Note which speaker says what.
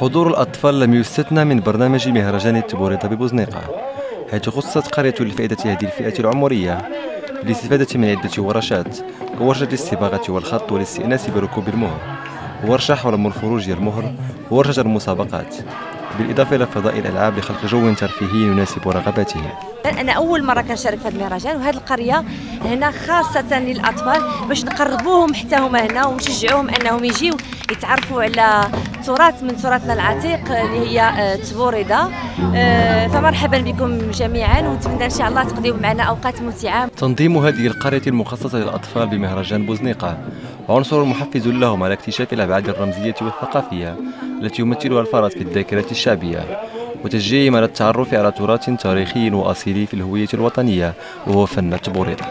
Speaker 1: حضور الأطفال لم يستثنى من برنامج مهرجان التبوريطة ببوزنيقة حيث خصصت قرية لفائدة هذه الفئة العمرية للاستفادة من عدة ورشات كورشة الصباغة والخط والاستئناس بركوب المهر ورشة حول مورفولوجيا المهر وورشة المسابقات. بالإضافة إلى فضاء الألعاب لخلق جو ترفيهي يناسب رغباتهم
Speaker 2: أنا أول مرة كنشارك في هذا المهرجان وهذه القرية هنا خاصة للأطفال باش نقربوهم حتى هما هنا ونشجعوهم أنهم يجيو يتعرفوا على تراث من تراثنا العتيق اللي هي آه، تبوريده آه، فمرحبا بكم جميعا ونتمنى إن شاء الله تقضيوا معنا أوقات ممتعة.
Speaker 1: تنظيم هذه القرية المخصصة للأطفال بمهرجان بوزنيقة. عنصر محفز لهم على اكتشاف الأبعاد الرمزية والثقافية. التي يمثلها الفرس في الذاكرة الشعبية وتشجيعهم على التعرف على تراث تاريخي وأصيل في الهوية الوطنية وهو فن التبوريطة